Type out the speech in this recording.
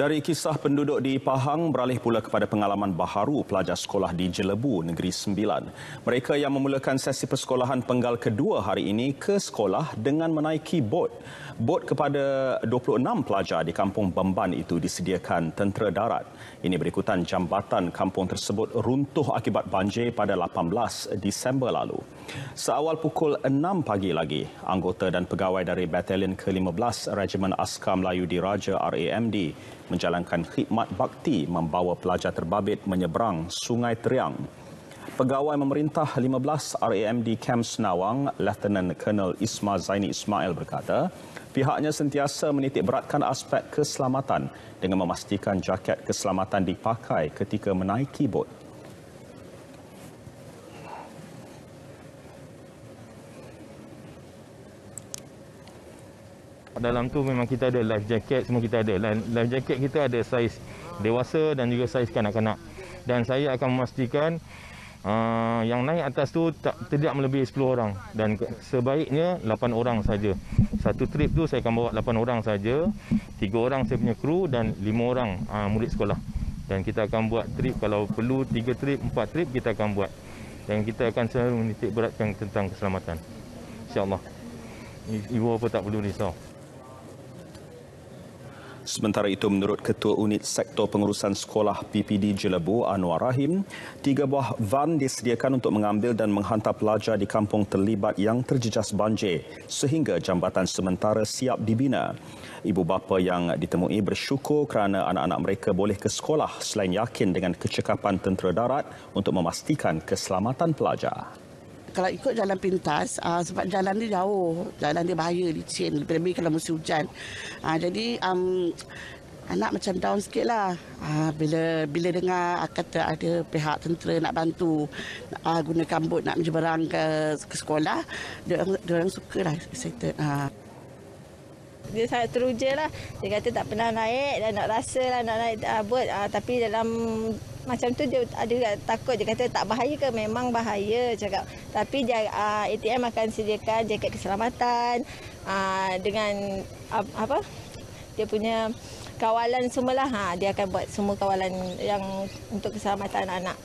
Dari kisah penduduk di Pahang beralih pula kepada pengalaman baharu pelajar sekolah di Jelebu, Negeri Sembilan. Mereka yang memulakan sesi persekolahan penggal kedua hari ini ke sekolah dengan menaiki bot. Bot kepada 26 pelajar di kampung Bemban itu disediakan tentera darat. Ini berikutan jambatan kampung tersebut runtuh akibat banjir pada 18 Disember lalu. Seawal pukul 6 pagi lagi, anggota dan pegawai dari Batalion ke-15 Regimen Askar Melayu Diraja RAMD menjalankan khidmat bakti membawa pelajar terbabit menyeberang Sungai Teriang. Pegawai Memerintah 15 RAMD Camp Senawang, Lieutenant Colonel Isma Zaini Ismail berkata, pihaknya sentiasa menitik beratkan aspek keselamatan dengan memastikan jaket keselamatan dipakai ketika menaiki bot. Dalam tu memang kita ada life jacket, semua kita ada. Life jacket kita ada saiz dewasa dan juga saiz kanak-kanak. Dan saya akan memastikan uh, yang naik atas tu tak, tidak melebihi 10 orang. Dan sebaiknya 8 orang saja. Satu trip tu saya akan bawa 8 orang saja. 3 orang saya punya kru dan 5 orang uh, murid sekolah. Dan kita akan buat trip kalau perlu 3 trip, 4 trip kita akan buat. Dan kita akan selalu menitik beratkan tentang keselamatan. InsyaAllah. Ibu apa tak perlu risau. Sementara itu, menurut Ketua Unit Sektor Pengurusan Sekolah PPD Jelebu, Anwar Rahim, tiga buah van disediakan untuk mengambil dan menghantar pelajar di kampung terlibat yang terjejas banjir sehingga jambatan sementara siap dibina. Ibu bapa yang ditemui bersyukur kerana anak-anak mereka boleh ke sekolah selain yakin dengan kecekapan tentera darat untuk memastikan keselamatan pelajar kalau ikut jalan pintas uh, sebab jalan dia jauh jalan dia bahaya licin lebih-lebih kalau musim hujan uh, jadi um, anak macam down sikit lah uh, bila bila dengar kata ada pihak tentera nak bantu uh, gunakan bot nak menyeberang ke, ke sekolah dia, dia orang suka lah excited uh. Dia sangat teruja lah. Dia kata tak pernah naik dan nak rasa lah nak naik uh, bot. Uh, tapi dalam macam tu dia ada takut dia kata tak bahaya ke? Memang bahaya cakap. Tapi dia, uh, ATM akan sediakan jaket keselamatan uh, dengan uh, apa? Dia punya kawalan semualah. Ha dia akan buat semua kawalan yang untuk keselamatan anak